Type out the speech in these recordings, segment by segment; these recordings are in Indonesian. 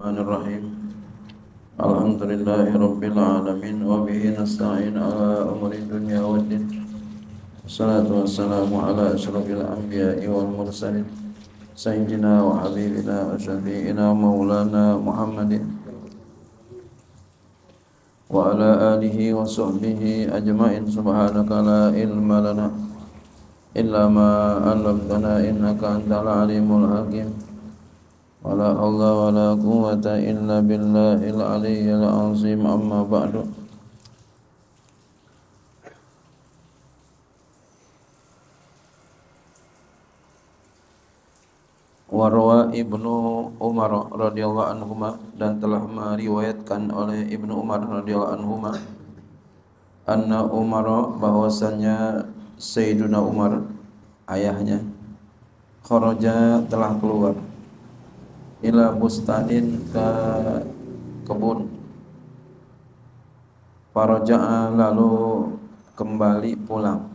الرحمن الرحيم. الحمد لله رب العالمين وبه نستعين على أمر الدنيا والدين. والصلاة والسلام على أشرف الأنبياء والمرسلين سيدنا وحبيبنا وشفيعنا مولانا محمد. وعلى آله وصحبه أجمعين سبحانك لا علم لنا إلا ما علمتنا إنك أنت العليم الحكيم. ولا الله ولا قوة إلا بالله العلي العظيم أما بعد Warwa Ibnu Umar radhiyallahu anhu dan telah meriwayatkan oleh Ibnu Umar radhiyallahu anhu anna Umar bahwasanya Sayyiduna Umar ayahnya kharaja telah keluar ila bustanin ke kebun. Faraja'a lalu kembali pulang.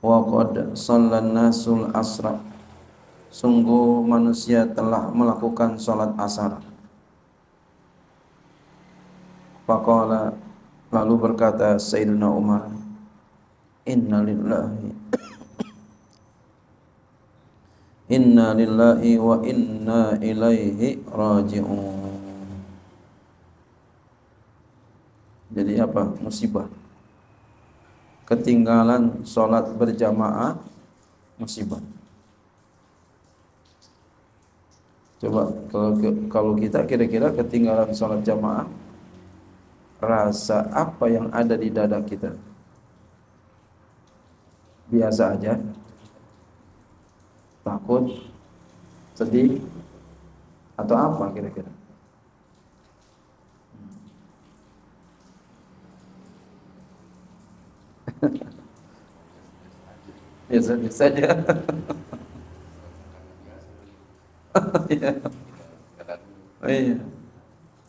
Wa qad sallan nasul asra. Sungguh manusia telah melakukan salat asar. Faqala lalu berkata Sayyidina Umar Inna lillahi Inna lillahi wa inna ilaihi raji'un Jadi apa? Musibah Ketinggalan sholat berjamaah Musibah Coba kalau kalau kita kira-kira ketinggalan sholat jamaah, rasa apa yang ada di dada kita? Biasa aja, takut, sedih, atau apa kira-kira? Biasa-biasa aja. iya. Oh, iya.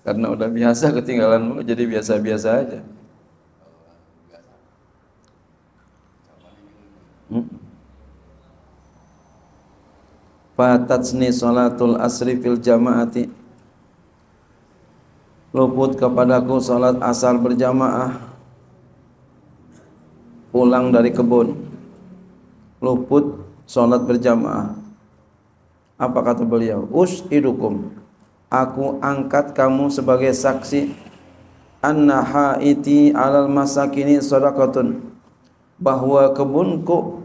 Karena udah biasa ketinggalan jadi biasa-biasa aja. Fatatsni salatul asri fil jamaati. Luput kepadaku salat asar berjamaah. Pulang dari kebun. Luput salat berjamaah. Apa kata beliau? Us'idukum. Aku angkat kamu sebagai saksi. Anna haiti alal masakini sadaqatun. Bahwa kebunku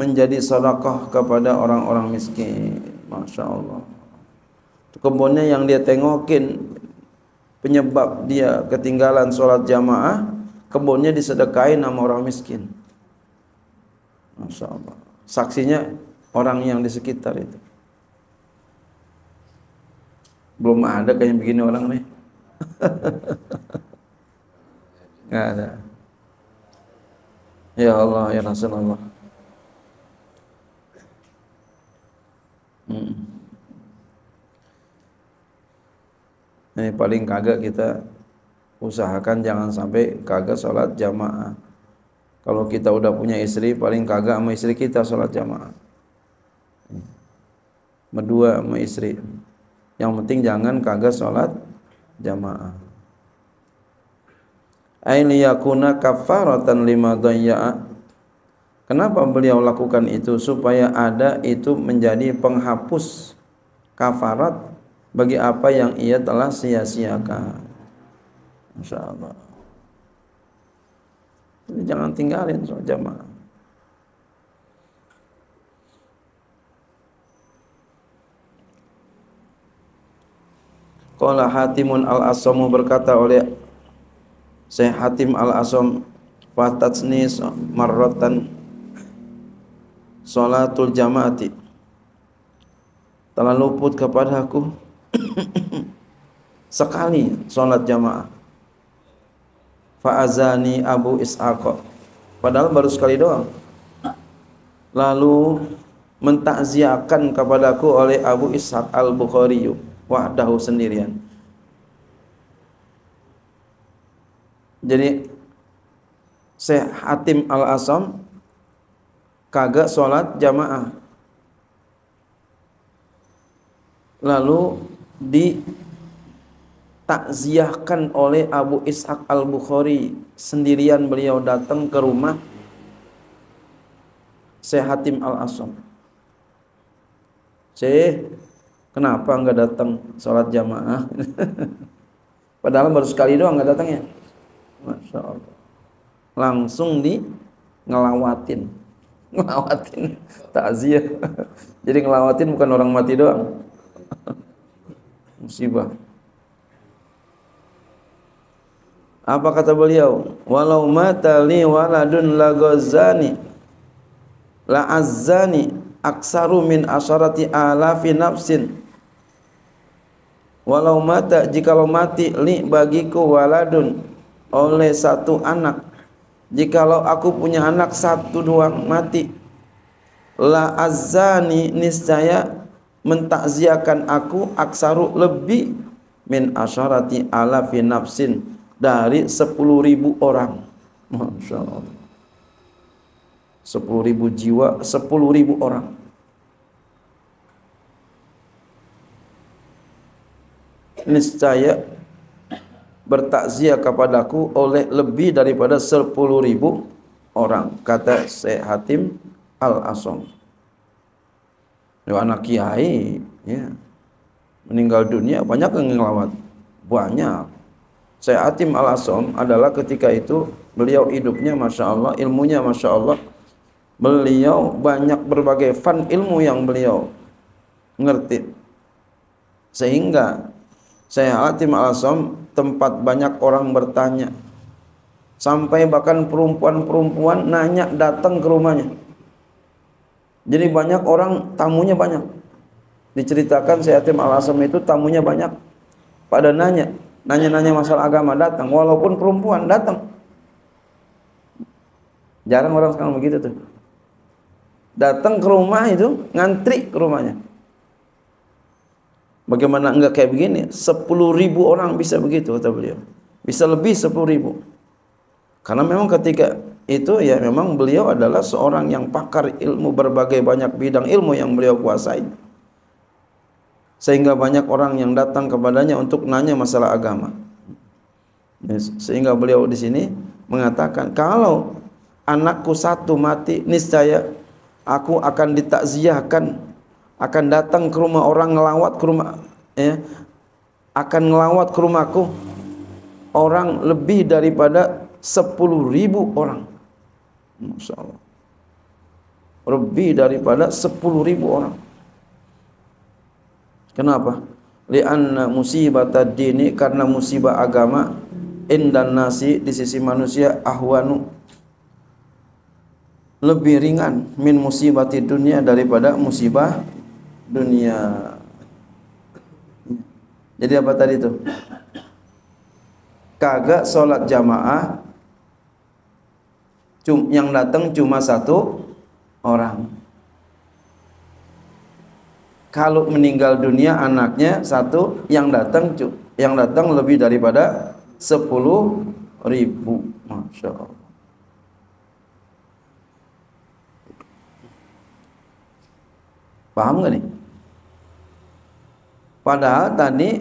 menjadi sedekah kepada orang-orang miskin. Masya Allah. Kebunnya yang dia tengokin penyebab dia ketinggalan sholat jamaah, kebunnya disedekain sama orang miskin. Masya Allah. Saksinya orang yang di sekitar itu. Belum ada kayak begini orang nih. Nggak ada. Ya Allah, ya Rasulullah. Hmm. Ini paling kagak kita usahakan jangan sampai kagak sholat jamaah. Kalau kita udah punya istri, paling kagak sama istri kita sholat jamaah. Berdua sama istri. Yang penting jangan kagak sholat jamaah. Ain yakuna kafaratan lima. Kenapa beliau lakukan itu? Supaya ada itu menjadi penghapus kafarat bagi apa yang ia telah sia-siakan. Masya Allah. Jadi jangan tinggalin sholat jamaah. Qala Hatimun al-Asamu berkata oleh Syekh Hatim al-Asam fatatsni marratan salatul jamaati. Telah luput kepadaku sekali salat jamaah. Fa'azani Abu Ishaq. Padahal baru sekali doang. Lalu mentakziahkan kepadaku oleh Abu Ishaq al-Bukhari. Wahdahu sendirian. Jadi Syekh Hatim Al-Asam kagak sholat jamaah. Lalu di takziahkan oleh Abu Ishaq Al-Bukhari. Sendirian beliau datang ke rumah Syekh Hatim Al-Asam. Syekh kenapa enggak datang sholat jamaah? Padahal baru sekali doang enggak datang ya? Masya Allah. Langsung di ngelawatin ngelawatin takziah. Jadi ngelawatin bukan orang mati doang. Musibah. Apa kata beliau? Walau mata li waladun lagozani la azzani aksaru min asharati alafi nafsin. Walau mata jikalau mati li bagiku waladun oleh satu anak jikalau aku punya anak satu doang mati. La azani niscaya mentakziakan aku aksaru lebih min asyarati alafi nafsin dari sepuluh ribu orang. Masya Allah sepuluh ribu jiwa sepuluh ribu orang. Niscaya bertakziah kepadaku oleh lebih daripada 10 ribu orang kata Syekh Hatim Al-Asom. Anak kiai ya. Meninggal dunia banyak yang ngelawat. Banyak. Syekh Hatim Al-Asom adalah ketika itu beliau hidupnya Masya Allah ilmunya Masya Allah beliau banyak berbagai fan ilmu yang beliau ngerti. Sehingga Syekh Hatim Al-Asom tempat banyak orang bertanya. Sampai bahkan perempuan-perempuan nanya datang ke rumahnya. Jadi banyak orang tamunya banyak. Diceritakan Syaitim Al-Asam itu tamunya banyak. Pada nanya nanya-nanya masalah agama datang. Walaupun perempuan datang. Jarang orang sekarang begitu tuh. Datang ke rumah itu ngantri ke rumahnya Bagaimana enggak kayak begini? 10 ribu orang bisa begitu kata beliau. Bisa lebih 10 ribu. Karena memang ketika itu ya memang beliau adalah seorang yang pakar ilmu berbagai banyak bidang ilmu yang beliau kuasai. Sehingga banyak orang yang datang kepadanya untuk nanya masalah agama. Ya, sehingga beliau di sini mengatakan kalau anakku satu mati niscaya aku akan ditakziahkan akan datang ke rumah orang ngelawat ke rumah ya. Akan ngelawat ke rumahku. Orang lebih daripada 10 ribu orang. Masya Allah lebih daripada 10 ribu orang. Kenapa? lianna musibat dini karena musibah agama indan nasi di sisi manusia ahwanu. Lebih ringan min musibati dunia daripada musibah dunia. Jadi apa tadi itu? Kagak sholat jamaah yang datang cuma satu orang. Kalau meninggal dunia anaknya satu, yang datang yang datang lebih daripada sepuluh ribu, masya Allah. Paham gak nih? Padahal tadi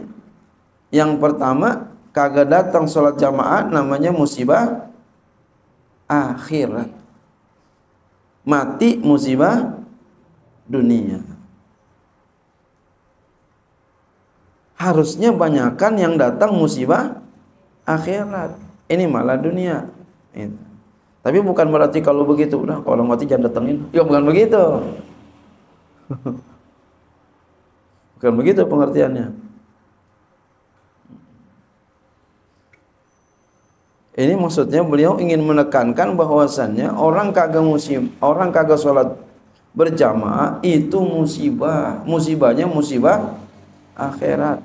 yang pertama kagak datang sholat jamaah namanya musibah akhirat. Mati musibah dunia. Harusnya banyakkan yang datang musibah akhirat. Ini malah dunia. Ini. Tapi bukan berarti kalau begitu udah kalau mati jangan datengin. Ya bukan begitu. Bukan begitu pengertiannya. Ini maksudnya beliau ingin menekankan bahwasannya orang kagak musim, orang kagak sholat berjamaah itu musibah. Musibahnya musibah akhirat.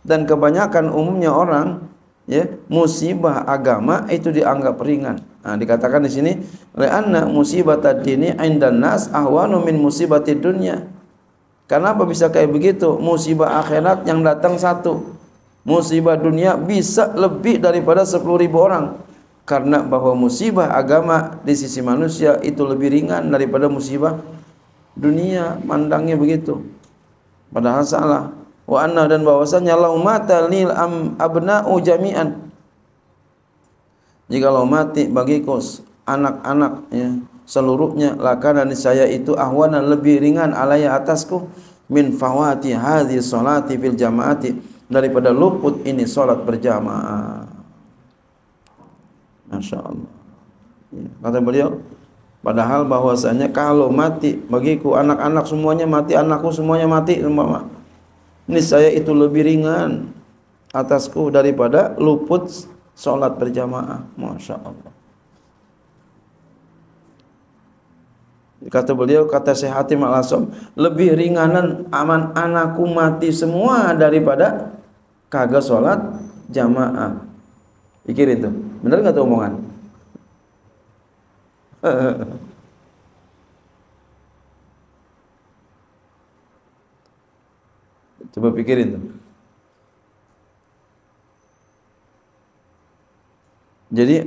Dan kebanyakan umumnya orang ya musibah agama itu dianggap ringan. Nah, dikatakan di sini, "Li'anna musibat ad-dini 'indan nas ahwanu min musibati dunya." Kenapa bisa kayak begitu? Musibah akhirat yang datang satu. Musibah dunia bisa lebih daripada 10 ribu orang. Karena bahwa musibah agama di sisi manusia itu lebih ringan daripada musibah dunia mandangnya begitu padahal salah wa anna dan bahwasanya lau mata lil am abna'u jami'an. Jika lau mati bagiku anak-anak ya seluruhnya lakana saya itu ahwana lebih ringan alaya atasku min fawati hadhi salati fil jamaati daripada luput ini salat berjamaah. Masya Allah ya, kata beliau padahal bahwasanya kalau mati bagiku anak-anak semuanya mati anakku semuanya mati ini saya itu lebih ringan atasku daripada luput salat berjamaah Masya Allah Kata beliau, kata Syekh Hatim al lebih ringanan aman anakku mati semua daripada kagak sholat jamaah. Pikir itu. Benar nggak tuh omongan? Coba pikirin tuh. Jadi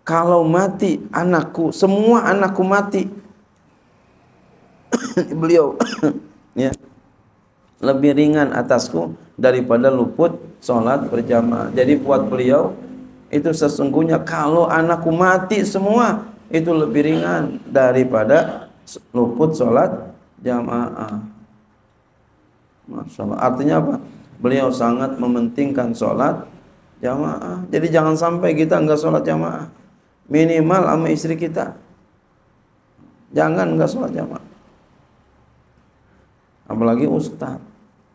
kalau mati anakku, semua anakku mati, beliau ya lebih ringan atasku daripada luput sholat berjamaah. Jadi buat beliau itu sesungguhnya kalau anakku mati semua itu lebih ringan daripada luput sholat jamaah. Masya Allah. Artinya apa? Beliau sangat mementingkan sholat jamaah. Jadi jangan sampai kita enggak sholat jamaah. Minimal sama istri kita. Jangan enggak sholat jamaah apalagi ustad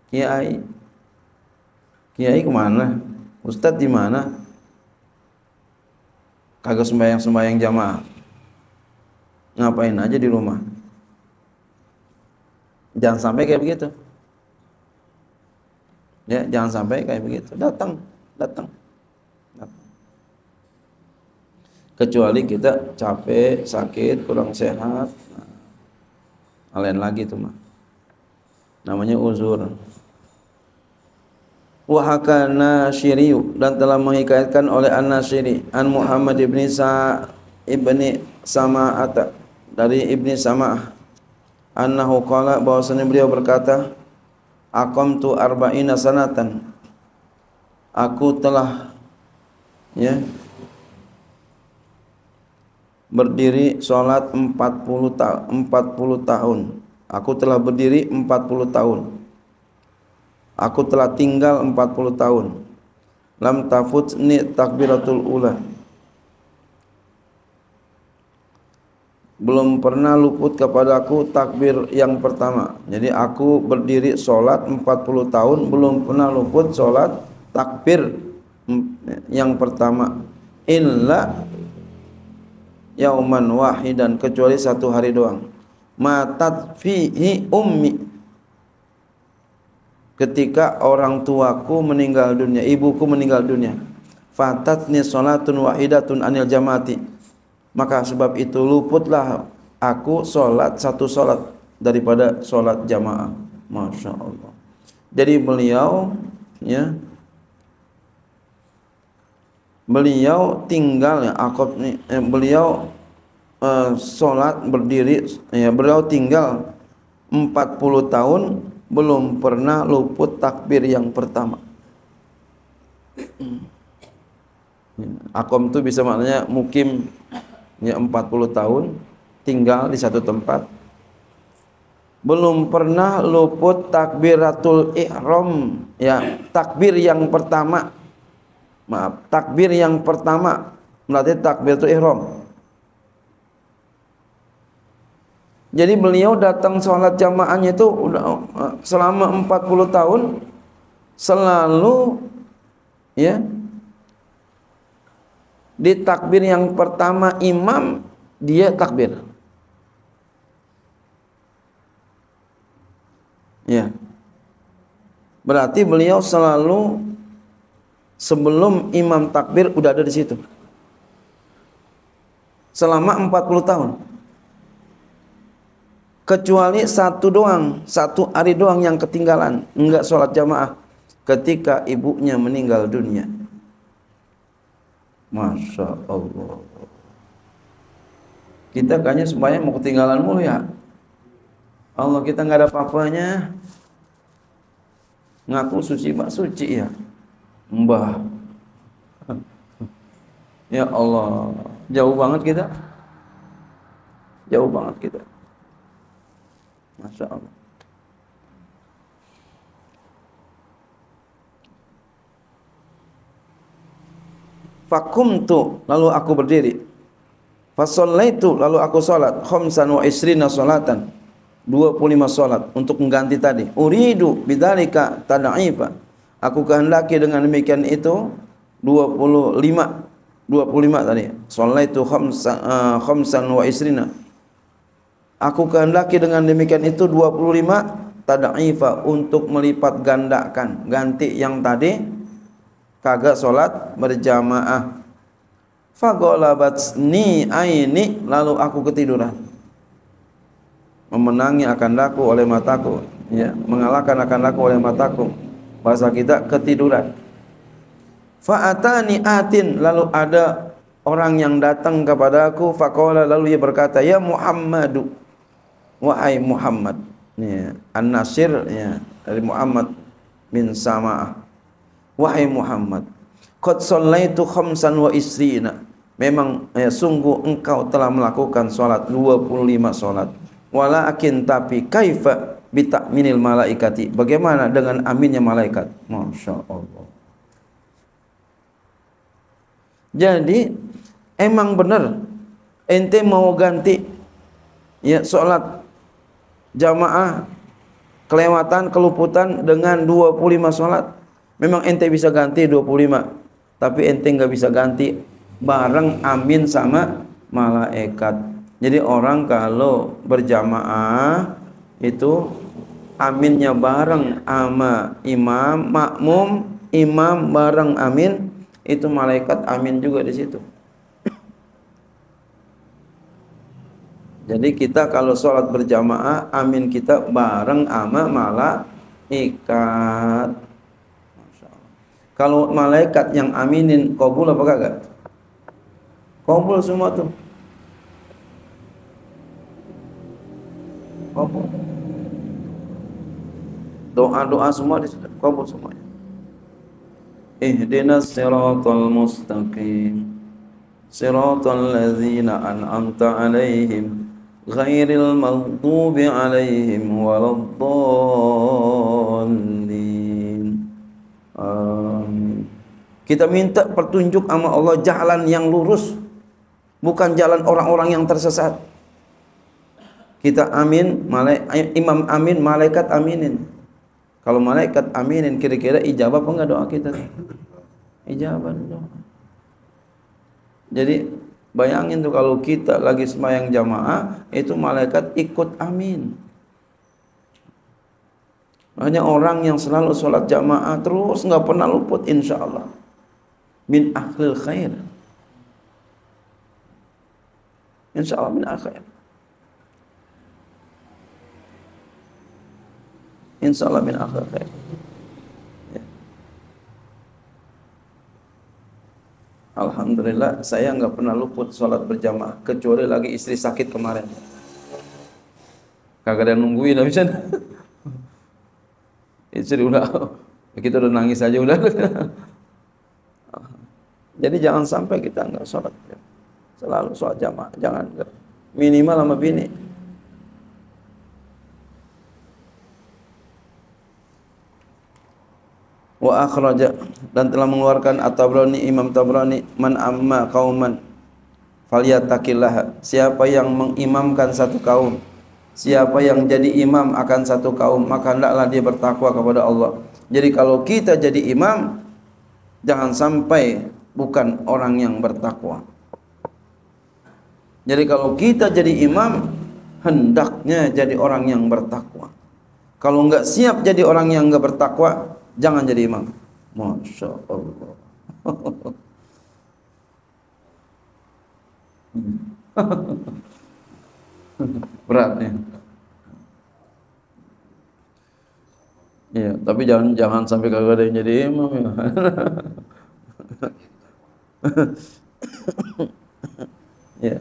kiai kiai ke mana ustad di mana kagak sembahyang sembahyang jamaah ngapain aja di rumah jangan sampai kayak begitu ya jangan sampai kayak begitu. Datang datang. Kecuali kita capek sakit kurang sehat. Nah, lain lagi tuh mah namanya uzur. Wahakana syiriu dan telah mengikatkan oleh an-nasyiri an Muhammad ibni Sa ibni Sama'ata. Dari ibni Sama'ah. Annahu qala bahwasanya beliau berkata aqamtu arba'ina sanatan aku telah ya berdiri salat 40 ta 40 tahun Aku telah berdiri 40 tahun. Aku telah tinggal 40 tahun. Lam ni takbiratul ula. Belum pernah luput kepadaku takbir yang pertama. Jadi aku berdiri solat 40 tahun belum pernah luput solat takbir yang pertama. Illa yauman wahidan kecuali satu hari doang matat fihi ummi ketika orang tuaku meninggal dunia ibuku meninggal dunia fatatni salatun wahidatun anil jamati maka sebab itu luputlah aku solat satu solat daripada solat jamaah. Masya Allah. Jadi beliau ya beliau tinggal ya aku eh, beliau uh, sholat berdiri ya beliau tinggal 40 tahun belum pernah luput takbir yang pertama. Akom itu bisa maknanya mukim. ya 40 tahun tinggal di satu tempat. Belum pernah luput takbiratul ihram. Ya takbir yang pertama. Maaf takbir yang pertama. Berarti takbiratul ihram. Jadi beliau datang sholat jamaahnya itu udah eh, selama 40 tahun selalu ya di takbir yang pertama imam dia takbir. Ya. Berarti beliau selalu sebelum imam takbir udah ada di situ. Selama 40 tahun kecuali satu doang, satu hari doang yang ketinggalan, enggak sholat jamaah ketika ibunya meninggal dunia. Masya Allah. Kita kayaknya semuanya mau ketinggalan mulu ya. Allah kita nggak ada apa-apanya. Ngaku suci, mak suci ya. Mbah. Ya Allah, jauh banget kita. Jauh banget kita. Masya Allah. Fakumtu lalu aku berdiri. Fasallaitu lalu aku salat khamsan wa isrina salatan. 25 salat untuk mengganti tadi. Uridu bidzalika tad'ifa. Aku kehendaki dengan demikian itu 25 25 tadi. Sallaitu khamsan uh, wa isrina. Aku kehendaki dengan demikian itu 25 tad'ifa untuk melipat gandakan ganti yang tadi kagak solat berjamaah. Ni aini lalu aku ketiduran. Memenangi akan daku oleh mataku. Ya mengalahkan akan daku oleh mataku. Bahasa kita ketiduran. Fa'atani atin lalu ada orang yang datang kepadaku faqala lalu ia berkata ya Muhammadu. Wahai Muhammad. Ya an-nasir ya dari Muhammad bin Sama'ah wahai Muhammad qad sallaitu khamsan wa isrina. Memang ya, sungguh engkau telah melakukan salat 25 salat. Walakin tapi kaifa bitakminil malaikati? Bagaimana dengan aminnya malaikat? Masya Allah jadi emang benar ente mau ganti ya salat jamaah kelewatan keluputan dengan 25 salat Memang ente bisa ganti 25, tapi ente nggak bisa ganti bareng amin sama malaikat. Jadi orang kalau berjamaah itu aminnya bareng sama imam, makmum, imam bareng amin, itu malaikat amin juga di situ. Jadi kita kalau sholat berjamaah, amin kita bareng sama malaikat. Kalau malaikat yang aminin kabul apa kagak? Kabul semua tuh. Kabul. Doa-doa semua kabul semuanya. Ihdinas siratal mustaqim. Siratal ladzina an'amta 'alaihim ghairil maghdubi 'alaihim waladdallin. Kita minta petunjuk sama Allah jalan yang lurus, bukan jalan orang-orang yang tersesat. Kita amin, malaikat, imam amin, malaikat aminin. Kalau malaikat aminin, kira-kira ijabah apa enggak doa kita? Ijabah doa. Jadi bayangin tuh kalau kita lagi semayang jamaah, itu malaikat ikut amin. Hanya orang yang selalu sholat jamaah terus nggak pernah luput insya Allah min ahlil khair. Insya Allah min ahlil khair. Insya Allah min ahlil khair. Ya. Alhamdulillah saya nggak pernah luput sholat berjamaah kecuali lagi istri sakit kemarin. Kagak ada nungguin habis Istri udah kita udah nangis aja udah. Jadi jangan sampai kita enggak sholat. Selalu sholat jamaah. Jangan minimal sama bini. Wa akhraja dan telah mengeluarkan At-Tabrani Imam Tabrani man amma kauman falyatakillah. Siapa yang mengimamkan satu kaum, siapa yang jadi imam akan satu kaum, maka hendaklah dia bertakwa kepada Allah. Jadi kalau kita jadi imam, jangan sampai bukan orang yang bertakwa. Jadi kalau kita jadi imam, hendaknya jadi orang yang bertakwa. Kalau enggak siap jadi orang yang enggak bertakwa, jangan jadi imam. Masya Allah. Berat ya. Iya, tapi jangan jangan sampai kagak ada yang jadi imam ya. ya.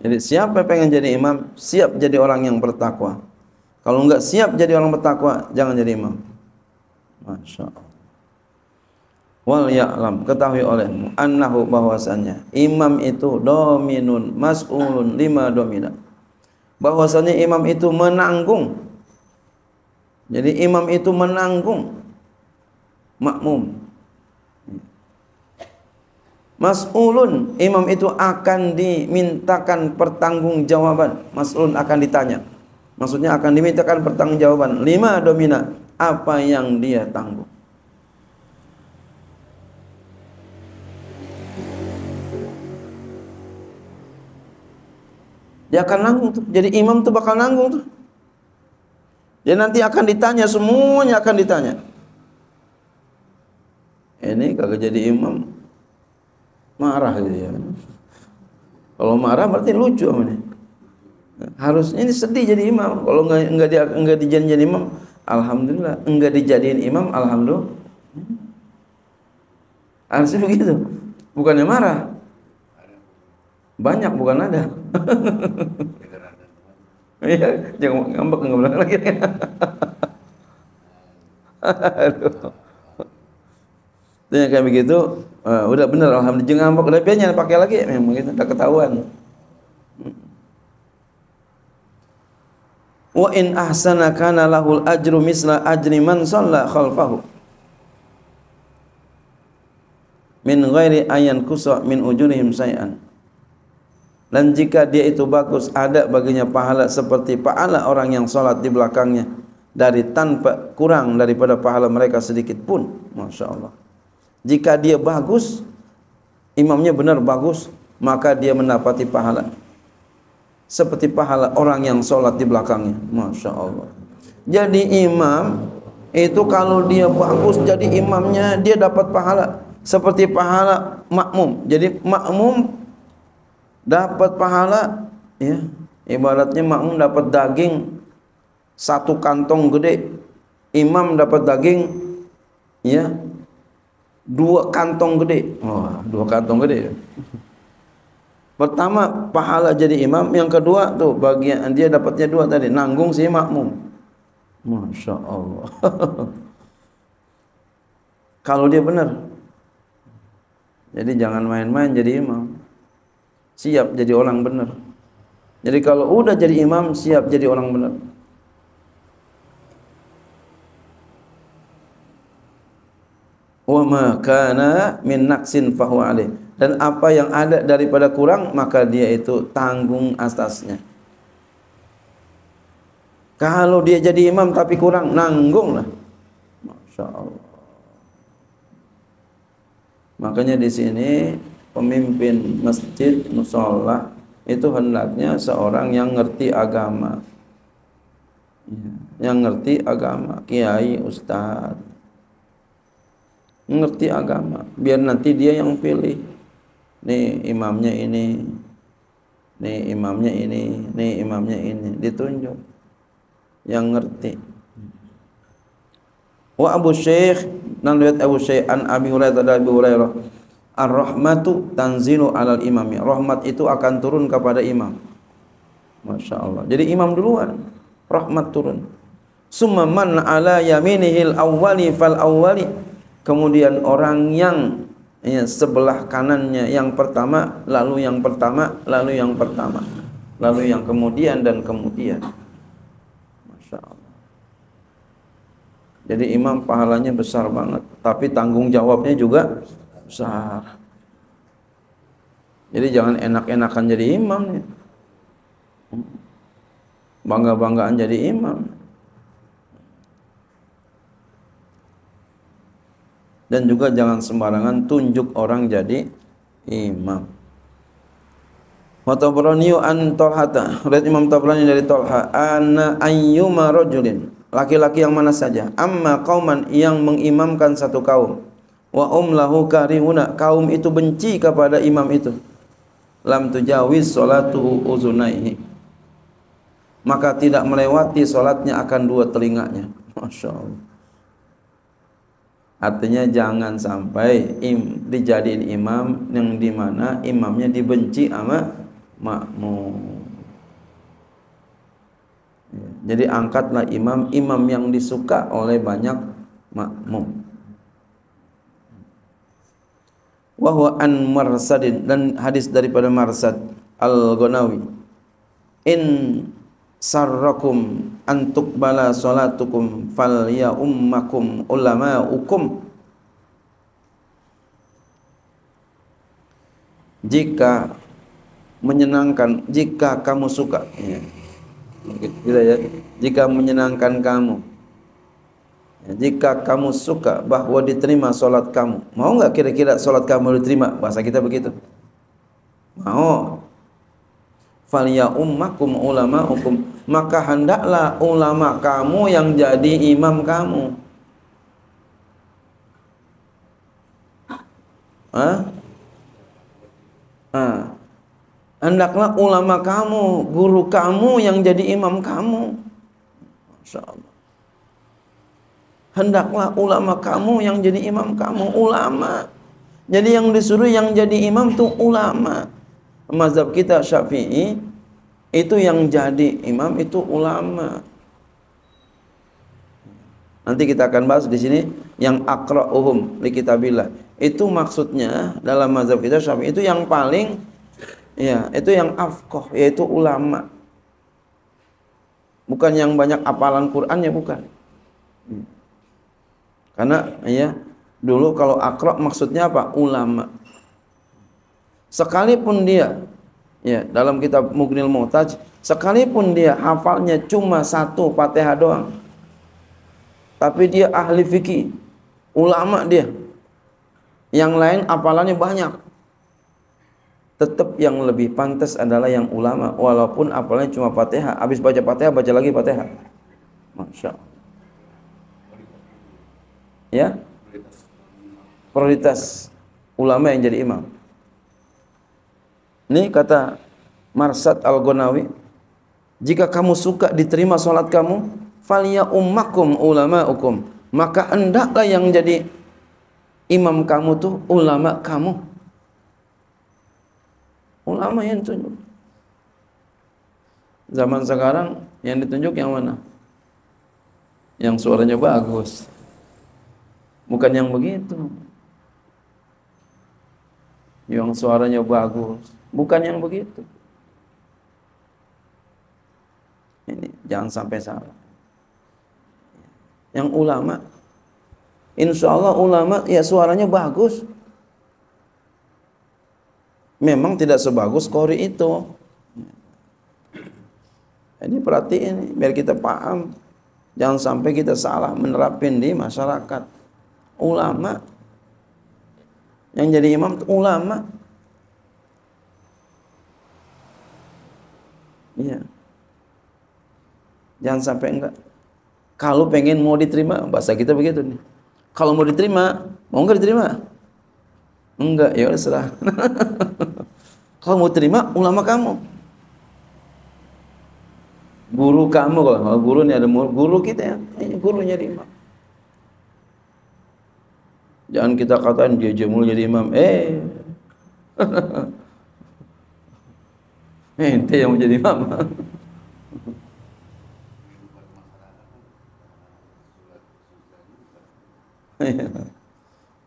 Jadi siapa pengen jadi imam, siap jadi orang yang bertakwa. Kalau enggak siap jadi orang bertakwa, jangan jadi imam. Masya Allah. Wal ya'lam, ketahui olehmu, annahu bahwasannya, imam itu dominun, mas'ulun, lima domina. Bahwasannya imam itu menanggung. Jadi imam itu menanggung makmum. Mas'ulun, imam itu akan dimintakan pertanggungjawaban. Mas'ulun akan ditanya. Maksudnya akan dimintakan pertanggungjawaban. Lima domina, apa yang dia tanggung. Dia akan nanggung tuh. Jadi imam tuh bakal nanggung tuh. Dia nanti akan ditanya, semuanya akan ditanya. Ini kagak jadi imam, marah gitu ya. Kalau marah berarti lucu ini. Harus ini sedih jadi imam. Kalau enggak enggak dia enggak dijadiin jadi imam, alhamdulillah. Enggak dijadiin imam, alhamdulillah. Harusnya begitu. Bukannya marah. Banyak bukan ada. Iya, jangan ngambek ngambek lagi. Aduh. Dan kayak begitu, uh, udah benar alhamdulillah jangan ngambek udah biarnya pakai lagi memang gitu, udah ketahuan. Wa in ahsana kana lahul ajru misla ajri man shalla khalfahu. Min ghairi ayan kusa min ujurihim say'an. Dan jika dia itu bagus, ada baginya pahala seperti pahala orang yang salat di belakangnya dari tanpa kurang daripada pahala mereka sedikit pun. Masya Allah. Jika dia bagus, imamnya benar bagus, maka dia mendapati pahala. Seperti pahala orang yang sholat di belakangnya. Masya Allah. Jadi imam, itu kalau dia bagus jadi imamnya, dia dapat pahala. Seperti pahala makmum. Jadi makmum dapat pahala, ya. Ibaratnya makmum dapat daging satu kantong gede, imam dapat daging ya dua kantong gede. Oh, dua kantong gede. Pertama pahala jadi imam, yang kedua tuh bagian dia dapatnya dua tadi, nanggung si makmum. Masya Allah. Kalau dia benar. Jadi jangan main-main jadi imam. Siap jadi orang benar. Jadi kalau udah jadi imam, siap jadi orang benar. Wa ma kana min naqsin fahuwa alaih. Dan apa yang ada daripada kurang maka dia itu tanggung atasnya. Kalau dia jadi imam tapi kurang nanggung lah Masya Allah. Makanya di sini pemimpin masjid musola itu hendaknya seorang yang ngerti agama. Yang ngerti agama. Kiai ustadz ngerti agama. Biar nanti dia yang pilih. Nih imamnya ini. Nih imamnya ini. Nih imamnya ini. Ditunjuk. Yang ngerti. Wa Abu Syekh dan lihat Abu Syekh an Abi Hurairah dari Abu Hurairah. Ar-rahmatu tanzilu alal imami. Rahmat itu akan turun kepada imam. Masya Allah. Jadi imam duluan. Rahmat turun. Summa man ala yaminihil awwali fal awwali kemudian orang yang ya, sebelah kanannya yang pertama lalu yang pertama lalu yang pertama lalu yang kemudian dan kemudian. Masya Allah. Jadi imam pahalanya besar banget tapi tanggung jawabnya juga besar. Jadi jangan enak-enakan jadi imam bangga-banggaan jadi imam dan juga jangan sembarangan tunjuk orang jadi imam. Wa Tabrani an Talhata, riwayat Imam Tabrani dari Talha, anna ayyuma rajulin, laki-laki yang mana saja, amma qauman yang mengimamkan satu kaum, wa umlahu karihuna, kaum itu benci kepada imam itu. Lam tujawiz salatuhu uzunaihi. Maka tidak melewati salatnya akan dua telinganya. Masya. Artinya jangan sampai im, dijadiin imam yang di mana imamnya dibenci sama makmum. Jadi angkatlah imam imam yang disuka oleh banyak makmum. Wahwa an marsadin dan hadis daripada Marsad al-Ghanawi. In sarrakum antuk bala salatukum fal ya ummakum ulama'ukum. Jika menyenangkan jika kamu suka. Ya. gitu ya. Jika menyenangkan kamu. Ya, jika kamu suka bahwa diterima solat kamu. Mau nggak kira-kira solat kamu diterima? Bahasa kita begitu. Mau falya ummakum ulama hukum maka hendaklah ulama kamu yang jadi imam kamu Hah? Ah. Hendaklah ulama kamu, guru kamu yang jadi imam kamu. Masya Allah. Hendaklah ulama kamu yang jadi imam kamu, ulama. Jadi yang disuruh yang jadi imam tuh ulama. Mazhab kita Syafi'i itu yang jadi imam itu ulama. Nanti kita akan bahas di sini yang akra'uhum li kitabillah. Itu maksudnya dalam mazhab kita Syafi'i itu yang paling ya itu yang afkoh yaitu ulama. Bukan yang banyak apalan Qurannya bukan. Karena ya dulu kalau akro maksudnya apa? Ulama sekalipun dia ya dalam kitab Mughnil Mu'taj sekalipun dia hafalnya cuma satu Fatihah doang tapi dia ahli fikih ulama dia yang lain apalannya banyak. Tetap yang lebih pantas adalah yang ulama walaupun apalannya cuma Fatihah. Habis baca Fatihah baca lagi Fatihah. Masya Allah. Ya? Prioritas ulama yang jadi imam. Ini kata Marsad Al-Ghonawi, jika kamu suka diterima sholat kamu, falia ummakum ulama'ukum, maka hendaklah yang jadi imam kamu tuh ulama kamu. Ulama yang tunjuk. Zaman sekarang yang ditunjuk yang mana? Yang suaranya bagus. Bukan yang begitu. Yang suaranya bagus. Bukan yang begitu. Ini jangan sampai salah. Yang ulama Insya Allah ulama ya suaranya bagus. Memang tidak sebagus kori itu. Ini perhatiin biar kita paham. Jangan sampai kita salah menerapin di masyarakat. Ulama yang jadi imam ulama. Iya. Jangan sampai enggak. Kalau pengen mau diterima, bahasa kita begitu nih. Kalau mau diterima, mau nggak diterima? Enggak, ya serah. kalau mau terima, ulama kamu. Guru kamu kalau guru ini ada guru kita ya, gurunya di imam. Jangan kita katakan dia jemul jadi imam. Eh, ente yang mau jadi imam.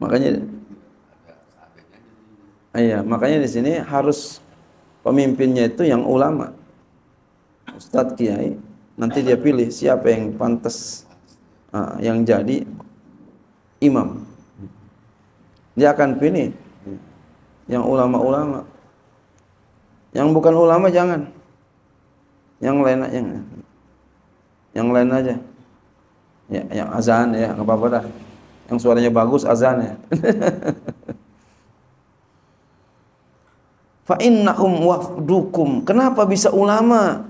makanya iya makanya di sini harus pemimpinnya itu yang ulama. Ustadz kiai nanti dia pilih siapa yang pantas uh, yang jadi imam. Dia akan pilih yang ulama-ulama. Yang bukan ulama jangan. Yang lain yang yang lain aja. Ya yang azan ya nggak apa-apa dah yang suaranya bagus azannya. Fa innahum wafdukum. Kenapa bisa ulama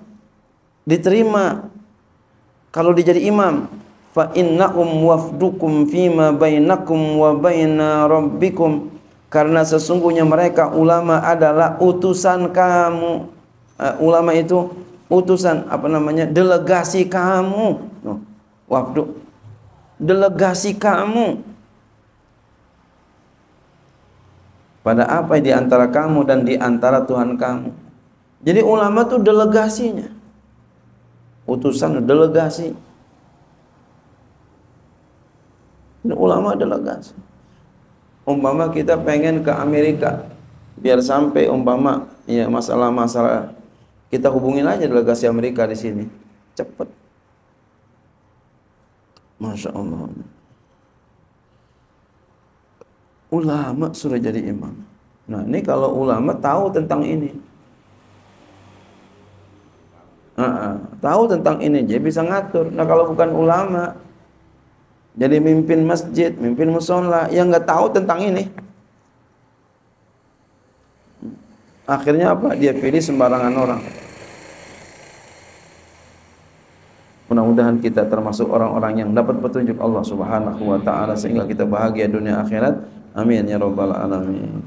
diterima kalau dia jadi imam? Fa innahum wafdukum fima bainakum wa baina rabbikum. Karena sesungguhnya mereka ulama adalah utusan kamu. Uh, ulama itu utusan apa namanya? delegasi kamu. No. Wafdu delegasi kamu pada apa di antara kamu dan di antara Tuhan kamu. Jadi ulama tuh delegasinya. Utusan delegasi. Ini ulama delegasi. Umpama kita pengen ke Amerika biar sampai umpama ya masalah-masalah kita hubungin aja delegasi Amerika di sini. Cepet. Masya Allah. Ulama sudah jadi imam. Nah ini kalau ulama tahu tentang ini. Tahu tentang ini jadi bisa ngatur. Nah kalau bukan ulama jadi mimpin masjid, mimpin musola yang nggak tahu tentang ini. Akhirnya apa? Dia pilih sembarangan orang. Mudah-mudahan kita termasuk orang-orang yang dapat petunjuk Allah Subhanahu wa taala sehingga kita bahagia dunia akhirat. Amin ya rabbal alamin.